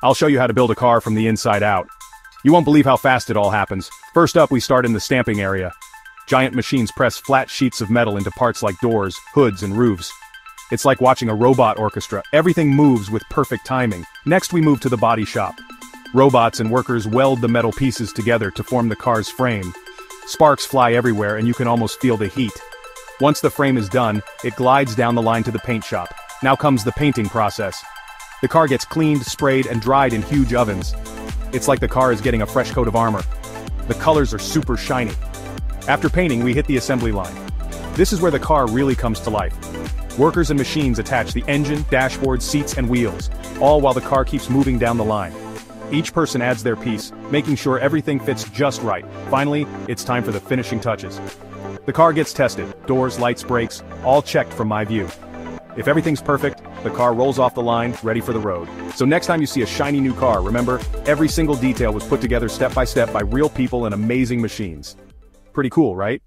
I'll show you how to build a car from the inside out. You won't believe how fast it all happens. First up we start in the stamping area. Giant machines press flat sheets of metal into parts like doors, hoods and roofs. It's like watching a robot orchestra, everything moves with perfect timing. Next we move to the body shop. Robots and workers weld the metal pieces together to form the car's frame. Sparks fly everywhere and you can almost feel the heat. Once the frame is done, it glides down the line to the paint shop. Now comes the painting process. The car gets cleaned, sprayed, and dried in huge ovens. It's like the car is getting a fresh coat of armor. The colors are super shiny. After painting, we hit the assembly line. This is where the car really comes to life. Workers and machines attach the engine, dashboard, seats, and wheels, all while the car keeps moving down the line. Each person adds their piece, making sure everything fits just right. Finally, it's time for the finishing touches. The car gets tested, doors, lights, brakes, all checked from my view. If everything's perfect, the car rolls off the line, ready for the road. So next time you see a shiny new car, remember, every single detail was put together step by step by real people and amazing machines. Pretty cool, right?